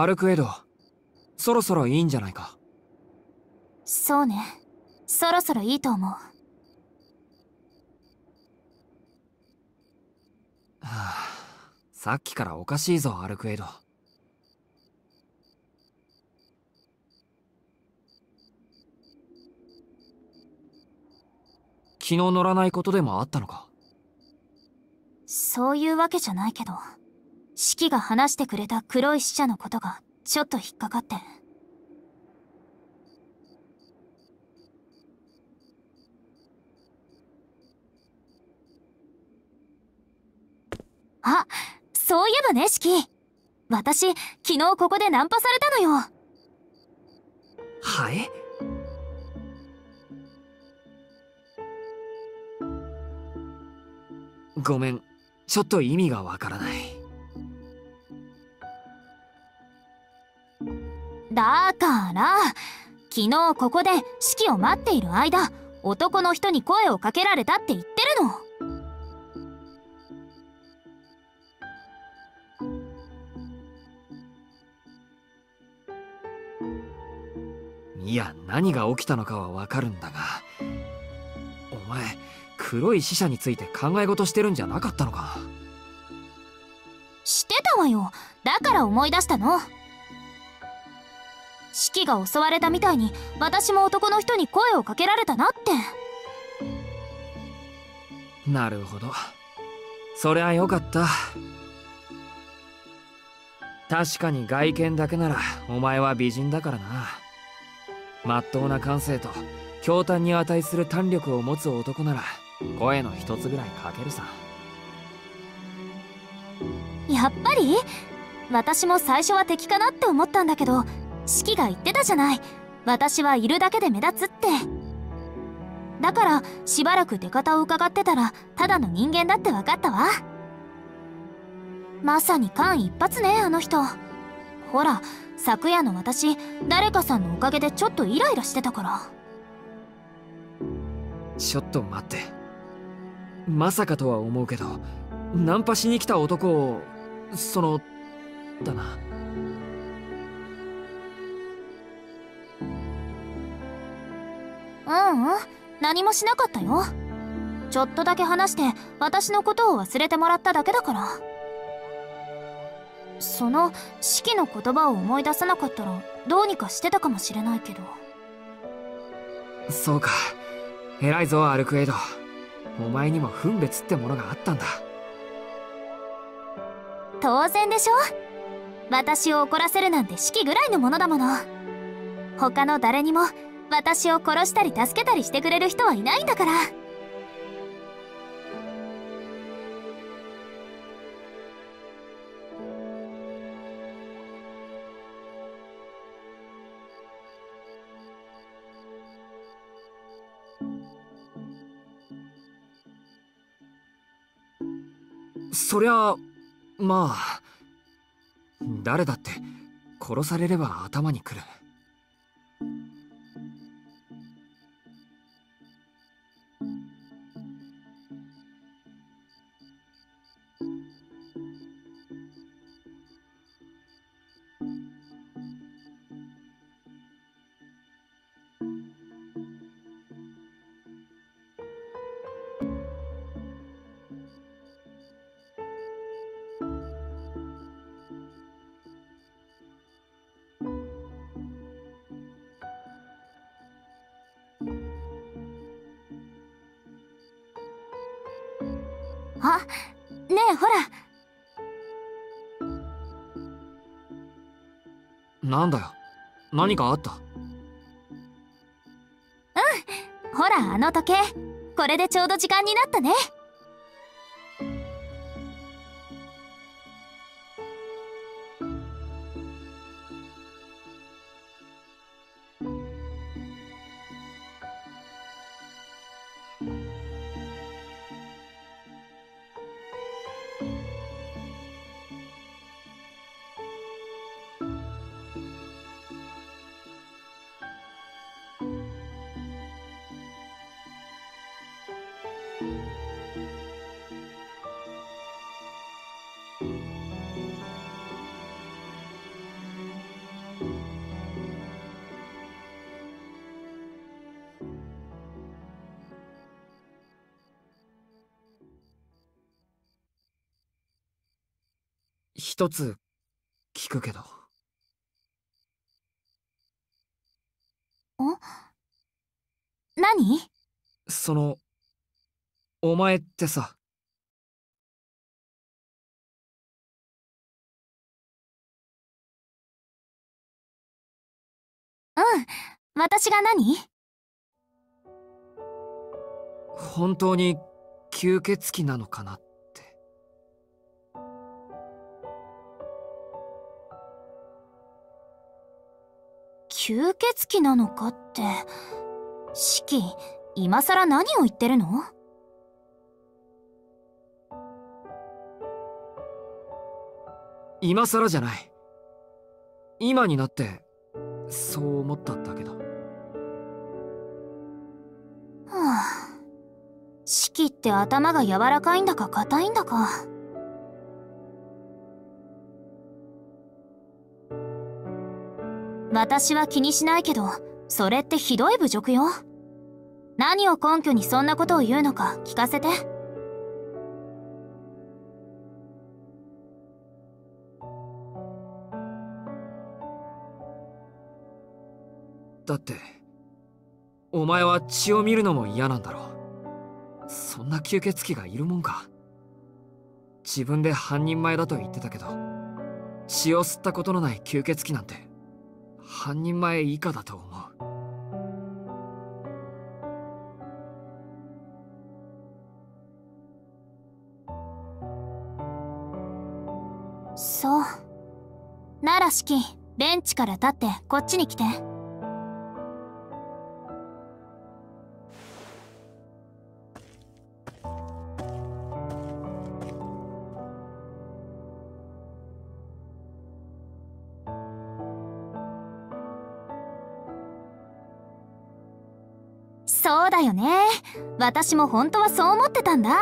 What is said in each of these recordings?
アルクエド。そろそろいいんじゃないか。そうね。そろそろいいと思う。は あさっきからおかしいぞアルクエド。気の乗らないことでもあったのか？そういうわけじゃないけどシキが話してくれた黒い死者のことがちょっと引っかかって。あそういえばねシキ私昨日ここでナンパされたのよ。はい？ごめん。ちょっと意味がわからない。だから昨日ここで式を待っている間男の人に声をかけられたって言ってるの。いや何が起きたのかはわかるんだがお前黒い死者について考え事してるんじゃなかったのかしてたわよ。だから思い出したのシキが襲われたみたいに私も男の人に声をかけられたなって。なるほど。そりゃよかった。確かに外見だけならお前は美人だからな。まっとうな感性と驚嘆に値する胆力を持つ男なら声の一つぐらいかけるさ。やっぱり？私も最初は敵かなって思ったんだけどシキが言ってたじゃない。私はいるだけで目立つって。だからしばらく出方を伺ってたらただの人間だって分かったわ。まさに間一髪ねあの人。ほら昨夜の私誰かさんのおかげでちょっとイライラしてたから。ちょっと待って。まさかとは思うけどナンパしに来た男をそのだな。ううん。何もしなかったよ。ちょっとだけ話して私のことを忘れてもらっただけだから。その式の言葉を思い出さなかったらどうにかしてたかもしれないけど。そうか。偉いぞアルクエイド。お前にも分別ってものがあったんだ。当然でしょ。私を怒らせるなんて式ぐらいのものだもの。他の誰にも私を殺したり助けたりしてくれる人はいないんだから。そりゃまあ誰だって殺されれば頭にくる。あねえほら。なんだよ。何かあった？ほらあの時計。これでちょうど時間になったね一つ聞くけど。ん何？そのお前ってさ。うん。私が何？本当に吸血鬼なのかな吸血鬼なのかって。四季今さら何を言ってるの？今更じゃない。今になってそう思っただけだ。はあ。四季って頭が柔らかいんだか硬いんだか私は気にしないけどそれってひどい侮辱よ。何を根拠にそんなことを言うのか聞かせて。だってお前は血を見るのも嫌なんだろ。うそんな吸血鬼がいるもんか。自分で半人前だと言ってたけど血を吸ったことのない吸血鬼なんて半人前以下だと思う。そう。なら四季ベンチから立ってこっちに来て。そうだよね。私も本当はそう思ってたんだ。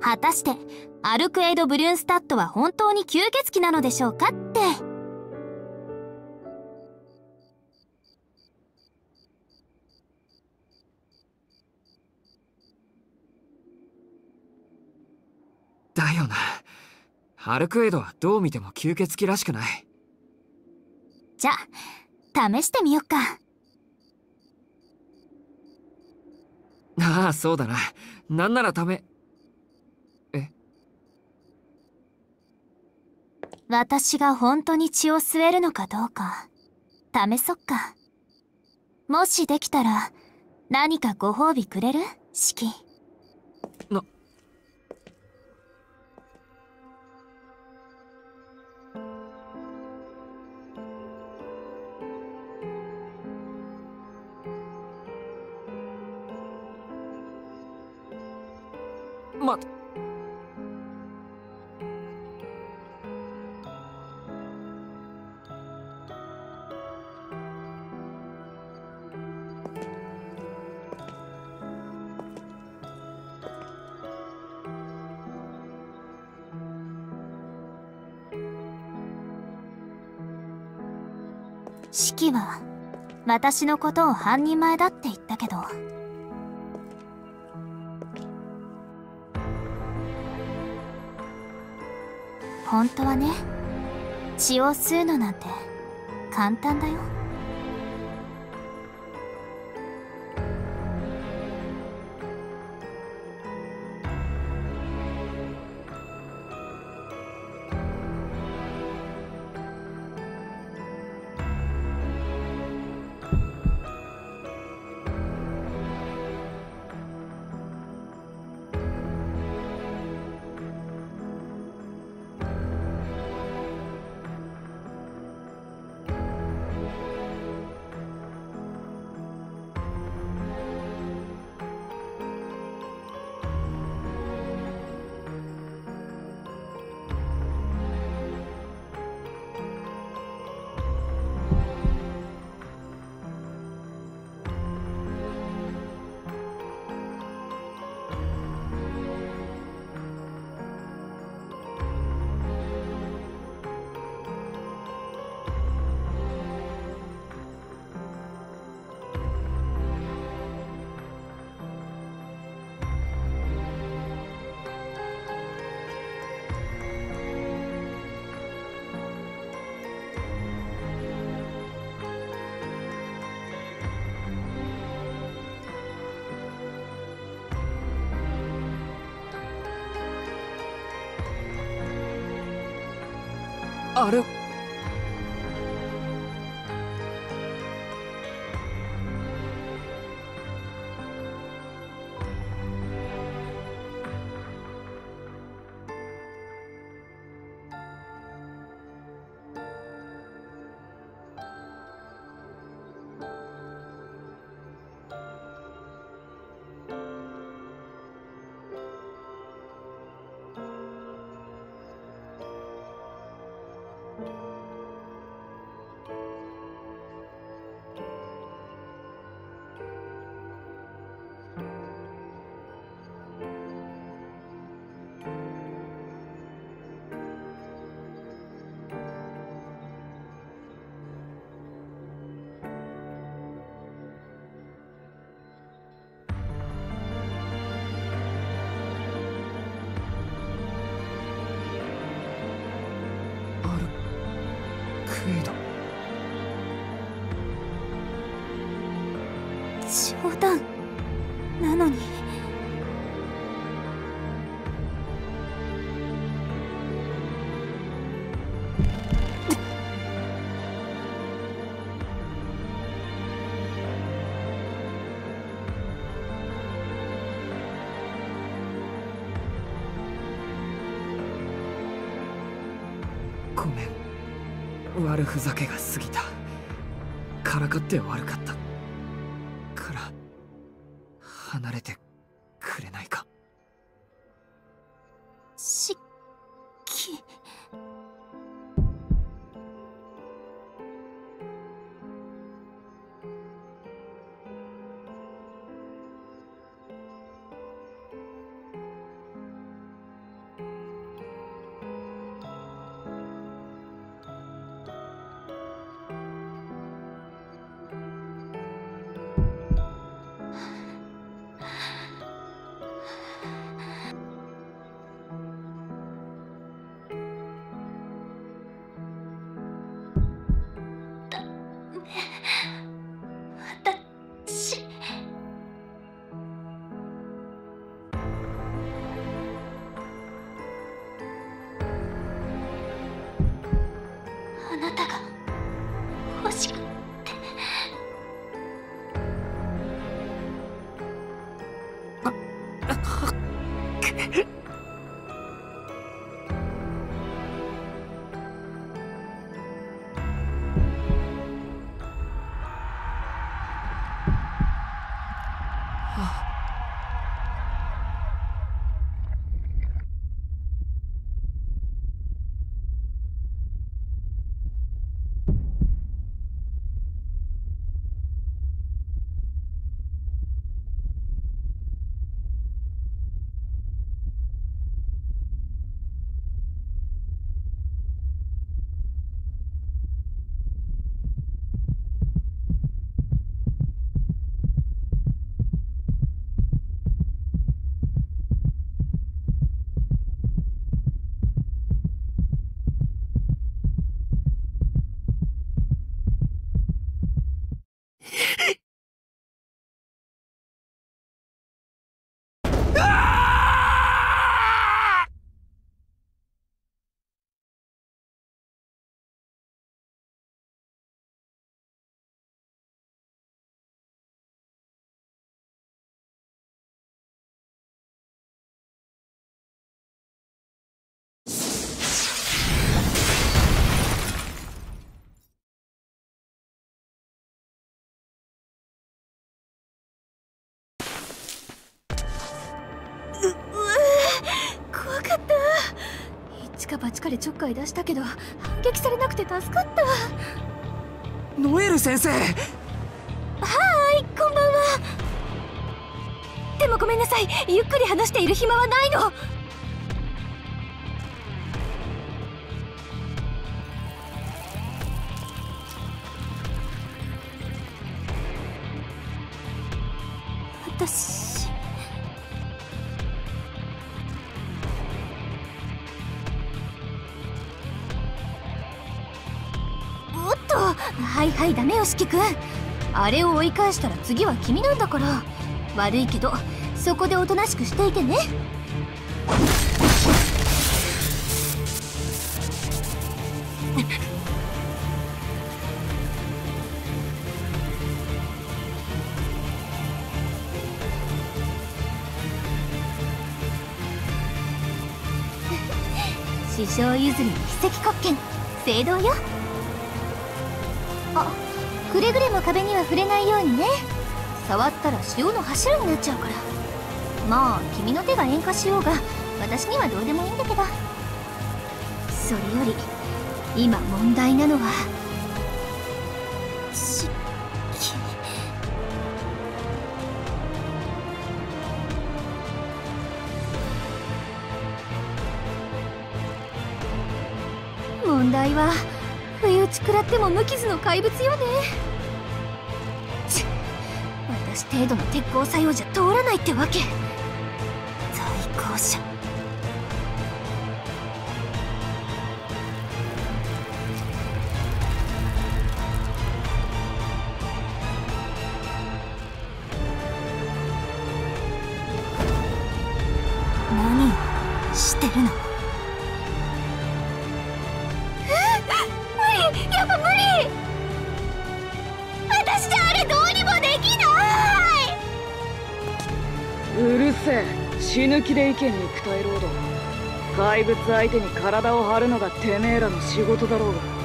果たしてアルクエイド・ブリュンスタッドは本当に吸血鬼なのでしょうかって。だよな。アルクエイドはどう見ても吸血鬼らしくない。じゃあ試してみよっかああそうだな。なんならためえ？私が本当に血を吸えるのかどうか。試そっか。もしできたら何かご褒美くれる？シーは私のことを半人前だって言ったけど。本当はね血を吸うのなんて簡単だよ。あれ冗談。なのに。ごめん。悪ふざけが過ぎた。からかって悪かった。一か八かでちょっかい出したけど反撃されなくて助かった。ノエル先生！はいこんばんは。でもごめんなさいゆっくり話している暇はないの。私はいはいダメよ四季君あれを追い返したら次は君なんだから。悪いけどそこでおとなしくしていてね。師匠譲りの奇跡国権。聖堂よ。くれぐれも壁には触れないようにね。触ったら潮の柱になっちゃうから。まあ君の手が塩化しようが私にはどうでもいいんだけど。それより今問題なのはし君。問題は食らっても無傷の怪物よね。私程度の鉄鋼作用じゃ通らないってわけ。やっぱ無理私じゃあれどうにもできない。うるせえ。死ぬ気で意見に肉体労働怪物相手に体を張るのがてめえらの仕事だろうが。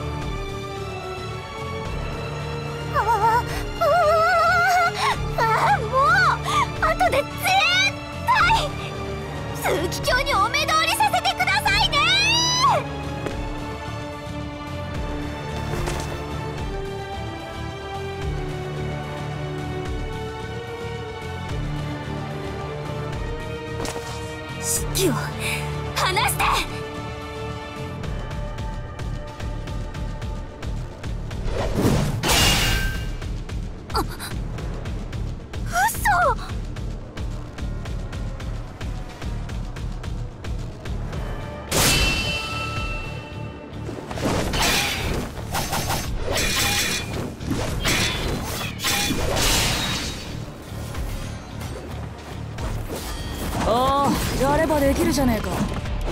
できるじゃねえか。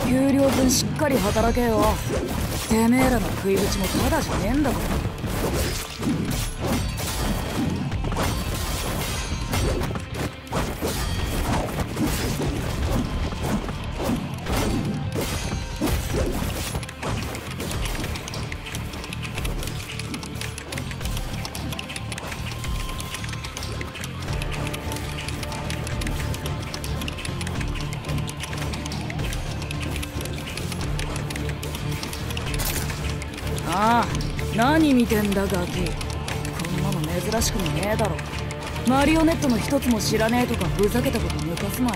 給料分しっかり働けよ。てめえらの食いぶちもただじゃねえんだから。ああ何見てんだガキ。こんなの珍しくもねえだろ。マリオネットの一つも知らねえとかふざけたこと抜かすなよ。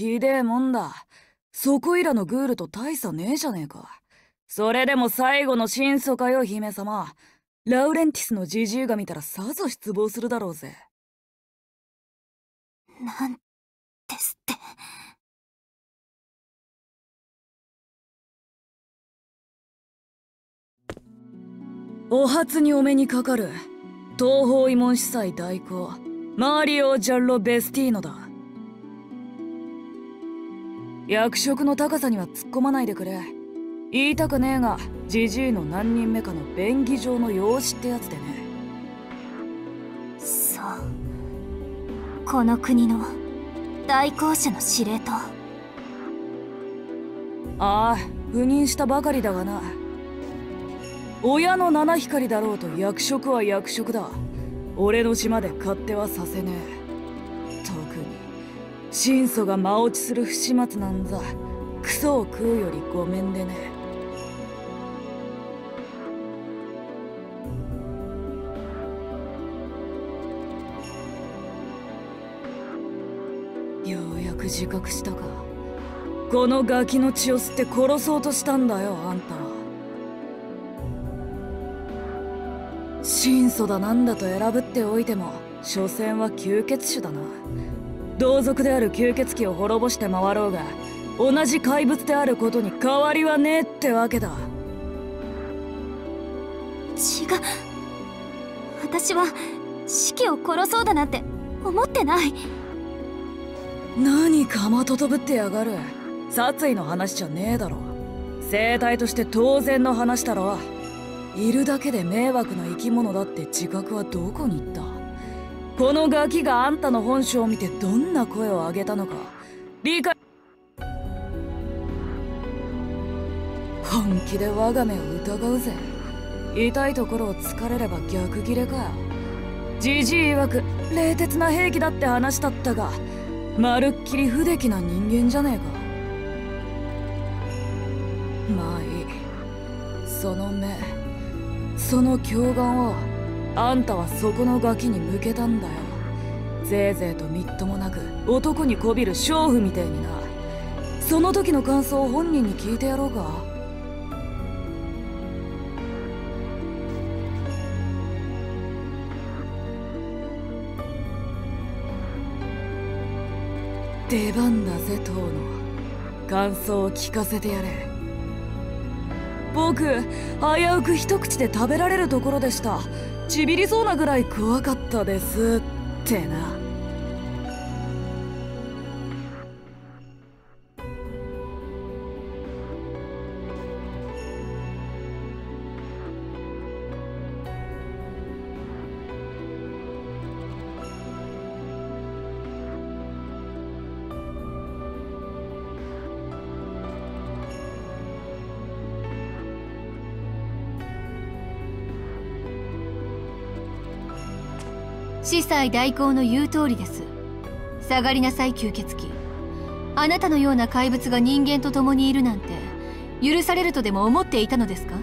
ひでえもんだ。そこいらのグールと大差ねえじゃねえか。それでも最後の真相かよ姫様。ラウレンティスのジジイが見たらさぞ失望するだろうぜ。なんですって。お初にお目にかかる。東方慰問司祭代行。マリオ・ジャッロ・ベスティーノだ役職の高さには突っ込まないでくれ。言いたくねえがジジイの何人目かの便宜上の養子ってやつでね。そう。この国の代行者の司令塔。ああ赴任したばかりだがな。親の七光だろうと役職は役職だ。俺の島で勝手はさせねえ。特に真祖が間落ちする不始末なんざクソを食うよりごめんでね。ようやく自覚したか。このガキの血を吸って殺そうとしたんだよあんたは。神祖だなんだと選ぶっておいても所詮は吸血種だな。同族である吸血鬼を滅ぼして回ろうが同じ怪物であることに変わりはねえってわけだ。違う。私は四季を殺そうだなんて思ってない。何かまととぶってやがる。殺意の話じゃねえだろ。生態として当然の話だろ。いるだけで迷惑な生き物だって自覚はどこに行った？このガキがあんたの本性を見てどんな声を上げたのか。理解。本気で我が目を疑うぜ。痛いところを突かれれば逆ギレかよ。じじい曰く冷徹な兵器だって話だったがまるっきり不出来な人間じゃねえか。まあいい。その目その狂眼をあんたはそこのガキに向けたんだよ。ぜいぜいとみっともなく男にこびる娼婦みてえにな。その時の感想を本人に聞いてやろうか。出番だぜ遠野感想を聞かせてやれ。僕危うく一口で食べられるところでした。ちびりそうなぐらい怖かったですってな。司祭代行の言う通りです。下がりなさい吸血鬼。あなたのような怪物が人間と共にいるなんて許されるとでも思っていたのですか？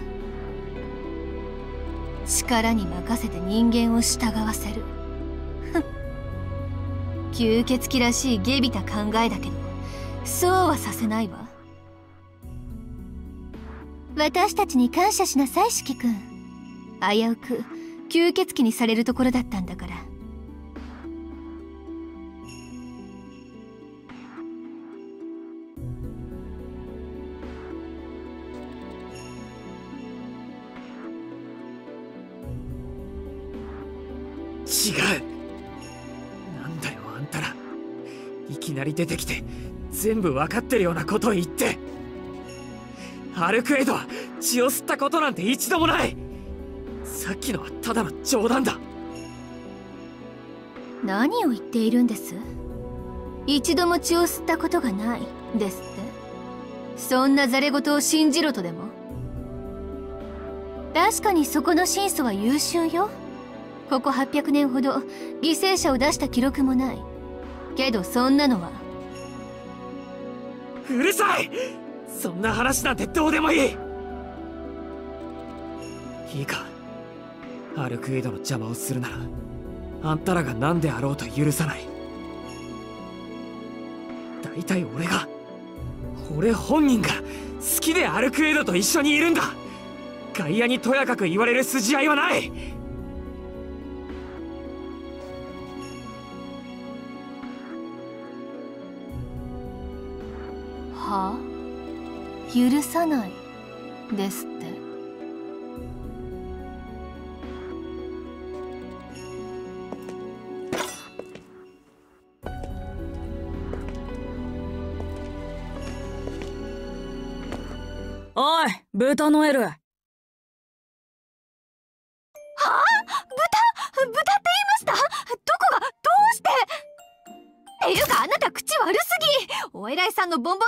力に任せて人間を従わせる。吸血鬼らしい下びた考えだけどそうはさせないわ。私たちに感謝しなさい四季君。危うく吸血鬼にされるところだったんだから。う。なんだよあんたら。いきなり出てきて全部分かってるようなことを言って。アルクエイドは血を吸ったことなんて一度もない。さっきのはただの冗談だ。何を言っているんです？一度も血を吸ったことがないですって？そんなザレ言を信じろとでも？確かにそこの真相は優秀よ。ここ800年ほど犠牲者を出した記録もない。けどそんなのは。うるさい！そんな話なんてどうでもいい！いいか。アルクエイドの邪魔をするならあんたらが何であろうと許さない。大体俺が俺本人が好きでアルクエイドと一緒にいるんだ。外野にとやかく言われる筋合いはない。許さないですって。おい豚ノエル。豚？豚って言いました？どこが？どうして？っていうかあなた口悪すぎ。お偉いさんのボンボン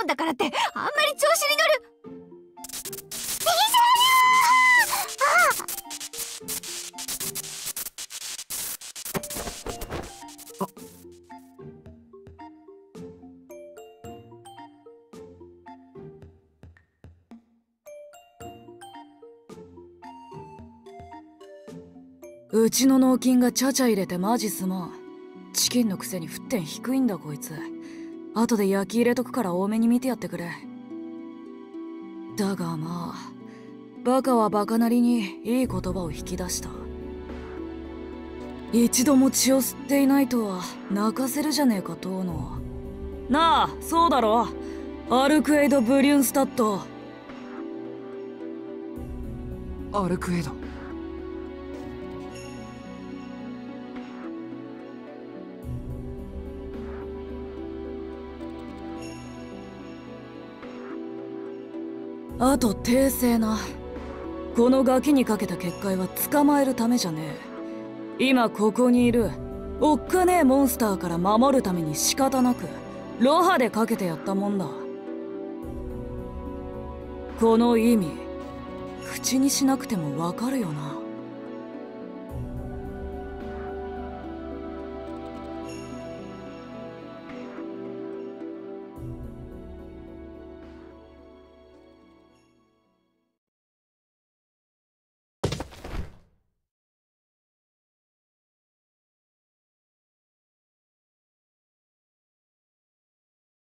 ちの納金がちゃちゃ入れてマジすまん。チキンのくせに沸点低いんだこいつ。後で焼き入れとくから多めに見てやってくれ。だがまあバカはバカなりにいい言葉を引き出した。一度も血を吸っていないとは泣かせるじゃねえか遠野なあそうだろ。アルクエイド・ブリュンスタットアルクエイド。あと訂正な。このガキにかけた結界は捕まえるためじゃね。え今ここにいるおっかねえモンスターから守るために仕方なくロハでかけてやったもんだ。この意味口にしなくてもわかるよな。